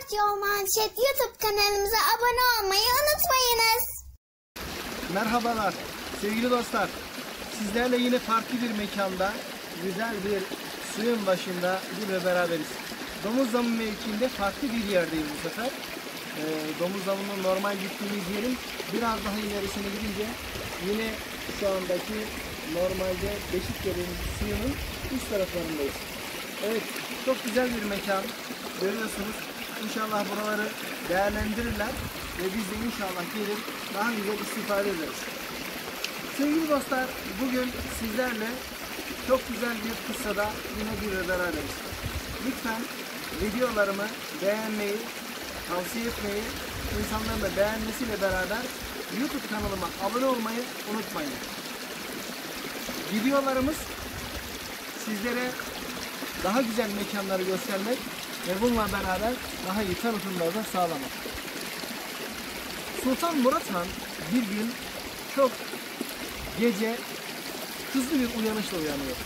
Dört Manşet YouTube kanalımıza abone olmayı unutmayınız. Merhabalar sevgili dostlar. Sizlerle yine farklı bir mekanda güzel bir suyun başında yine beraberiz. Domuz damı mevkiinde farklı bir yerdeyim bu sefer. Ee, domuz damının normal gittiğimiz yerin biraz daha ilerisine gidince yine şu andaki normalde Beşikdere'nin suyunun üst taraflarındayız. Evet çok güzel bir mekan görüyorsunuz. İnşallah buraları değerlendirirler ve biz de inşallah gelir daha güzel istifade ederiz. Sevgili dostlar, bugün sizlerle çok güzel bir kıssada yine bir beraberiz. Lütfen videolarımı beğenmeyi, tavsiye etmeyi, insanların da beğenmesiyle beraber YouTube kanalıma abone olmayı unutmayın. Videolarımız sizlere daha güzel mekanları göstermek ve bununla beraber daha iyi tanıtımları da sağlamak. Sultan Murat Han bir gün çok gece hızlı bir uyanışla uyanıyor.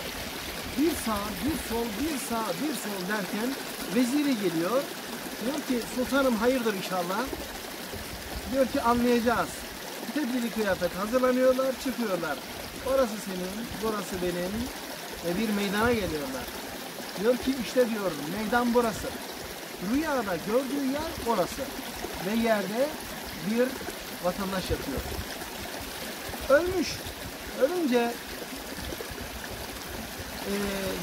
Bir sağ, bir sol, bir sağ, bir sol derken veziri geliyor. Diyor ki sultanım hayırdır inşallah. Diyor ki anlayacağız. Tedbiri kıyafet hazırlanıyorlar, çıkıyorlar. Orası senin, burası benim ve bir meydana geliyorlar. Diyor ki işte diyor meydan burası. Rüyada gördüğü yer orası. Ve yerde bir vatandaş yatıyor. Ölmüş. Ölünce eee,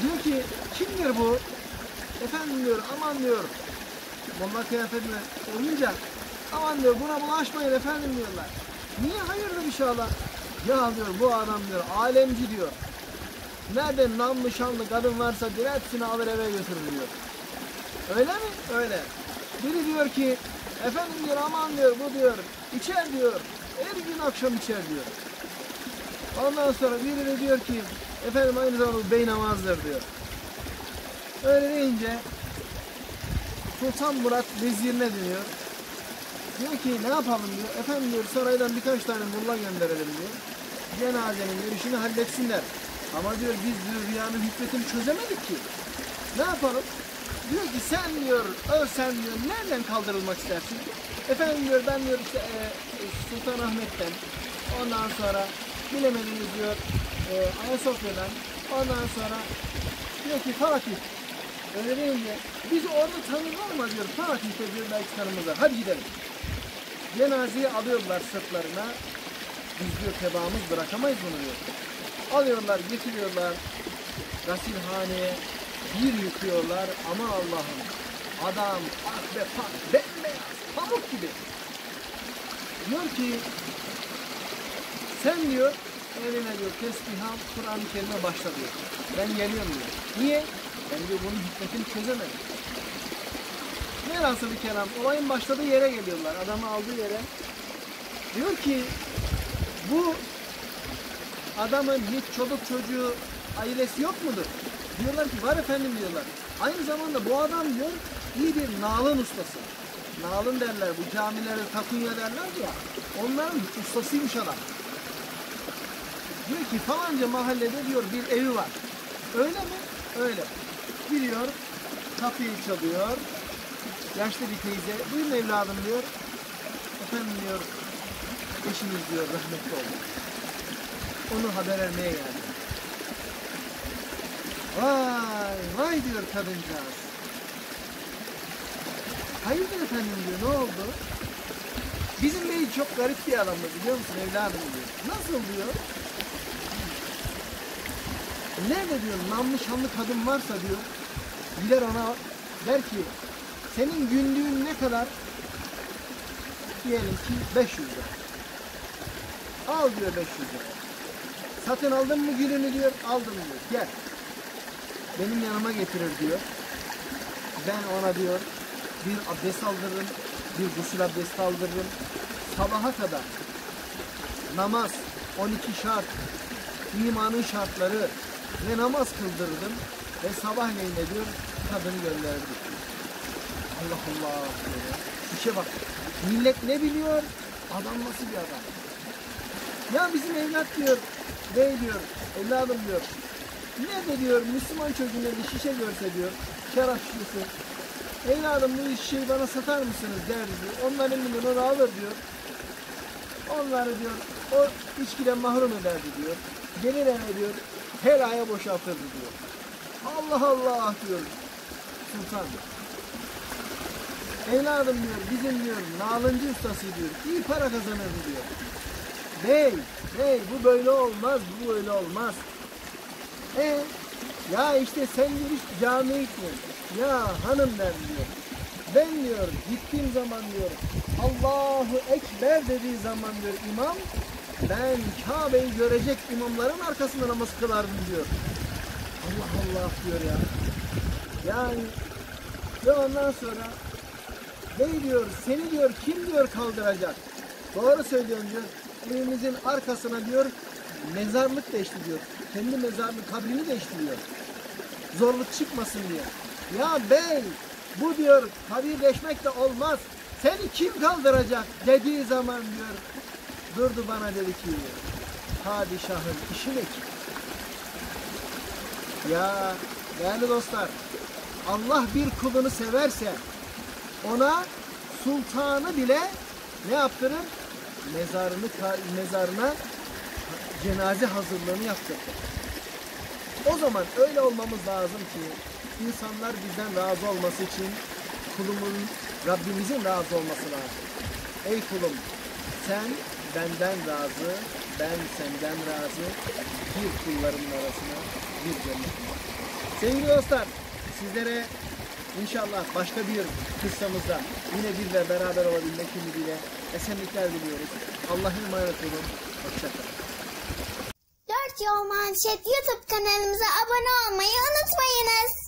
diyor ki kimdir bu? Efendim diyor aman diyor. Molla kıyafetine olunca aman diyor buna bulaşmayın efendim diyorlar. Niye hayırdır inşallah? Ya diyor bu adam diyor alemci diyor. Nerede namlı şanlı kadın varsa diyor hepsini alır eve götürür diyor. Öyle mi? Öyle. Biri diyor ki efendim diyor aman diyor bu diyor içer diyor. Her gün akşam içer diyor. Ondan sonra biri de diyor ki efendim aynı zamanda bey namazdır diyor. Öyle deyince Sultan Murat vezirine dönüyor. Diyor ki ne yapalım diyor. Efendim diyor saraydan birkaç tane mulla gönderelim diyor. Cenazenin görüşünü halletsinler. Ama diyor biz diyor rüyanın hikmetini çözemedik ki. Ne yapalım? Diyor ki sen diyor ölsen diyor nereden kaldırılmak istersin? Efendim diyor ben diyor işte e, e, Sultan Ahmet'ten ondan sonra bilemediniz diyor e, Ayasofya'dan ondan sonra diyor ki Fatih öyle deyince biz orada tanırlar mı diyor Fatih'te diyor belki tanımızlar hadi gidelim. Cenazeyi alıyorlar sırtlarına biz diyor tebaamız bırakamayız bunu diyor. Alıyorlar getiriyorlar gasilhaneye bir yıkıyorlar ama Allah'ım adam ak ve pak bembeyaz pamuk gibi. Diyor ki sen diyor eline diyor tesbiha Kur'an-ı Kerim'e başla diyor. Ben geliyorum diyor. Niye? Ben diyor bunun hikmetini çözemedim. Velhasıl bir kelam olayın başladığı yere geliyorlar. Adamı aldığı yere. Diyor ki bu adamın hiç çoluk çocuğu ailesi yok mudur? Diyorlar ki var efendim diyorlar. Aynı zamanda bu adam diyor iyi bir nalın ustası. Nalın derler bu camilerde takunya derler ya. Onların ustasıymış adam. Diyor ki falanca mahallede diyor bir evi var. Öyle mi? Öyle. Giriyor, kapıyı çalıyor. Yaşlı bir teyze, buyurun evladım diyor. Efendim diyor, eşiniz diyor rahmetli oldu. Onu haber vermeye geldi. Vay, vay diyor kadıncağız. Hayırdır efendim diyor, ne oldu? Bizim bey çok garip bir adamdı biliyor musun evladım diyor. Nasıl diyor? Nerede diyor namlı şanlı kadın varsa diyor gider ona der ki senin günlüğün ne kadar? Diyelim ki 500 lira. Al diyor 500 lira. Satın aldın mı gülünü diyor aldım diyor gel. Benim yanıma getirir diyor. Ben ona diyor bir abdest aldırırım, bir gusül abdesti aldırırım. Sabaha kadar namaz, 12 şart, imanın şartları ve namaz kıldırdım ve sabahleyin de diyor kadını gönderdik. Allah Allah diyor. İşe bak. Millet ne biliyor? Adam nasıl bir adam? Ya bizim evlat diyor, bey diyor, evladım diyor. Ne de diyor Müslüman çocuğun elinde şişe görse diyor, şarap şişesi. Evladım bu işi bana satar mısınız derdi diyor. Onlar elinden onu alır diyor. Onları diyor o içkiden mahrum ederdi diyor. Gelir eve diyor helaya boşaltırdı diyor. Allah Allah diyor sultan. Evladım diyor bizim diyor nalıncı ustası diyor. iyi para kazanırdı diyor. Bey, bey bu böyle olmaz, bu böyle olmaz. E ya işte sen diyor hiç camiye gitmiyorsun. Ya hanım ben diyor. Ben diyor gittiğim zaman diyor Allahu Ekber dediği zaman diyor imam ben Kabe'yi görecek imamların arkasında namaz kılardım diyor. Allah Allah diyor ya. Yani ve ondan sonra Bey diyor seni diyor kim diyor kaldıracak? Doğru söylüyorsun diyor. Evimizin arkasına diyor mezarlık değişti diyor. Kendi mezarlık kabrini değiştiriyor. Zorluk çıkmasın diye. Ya bey bu diyor kabirleşmek de olmaz. Seni kim kaldıracak dediği zaman diyor durdu bana dedi ki padişahın işi ne ki? Ya değerli dostlar Allah bir kulunu severse ona sultanı bile ne yaptırır? Mezarını mezarına cenaze hazırlığını yaptırır. O zaman öyle olmamız lazım ki insanlar bizden razı olması için kulumun Rabbimizin razı olması lazım. Ey kulum sen benden razı, ben senden razı bir kullarımın arasına bir cennet. Sevgili dostlar sizlere İnşallah başka bir kıssamızda yine bir ve beraber olabilmek ümidiyle esenlikler diliyoruz. Allah'a emanet olun. Hoşçakalın. Dört Yol Manşet YouTube kanalımıza abone olmayı unutmayınız.